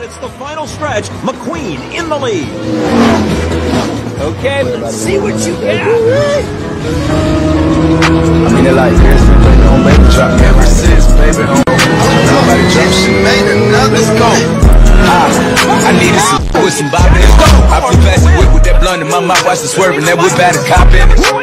but it's the final stretch. McQueen in the lead. Okay, let's see what you got. I mean, it like this. baby on baby drop. Ever since baby on. Nobody drop shit. Made another. Let's go. Ah, I needed some with some bobbin. I feel fast and whip with that blunt in my mouth, Watch the swerving, that whip out a cop in it.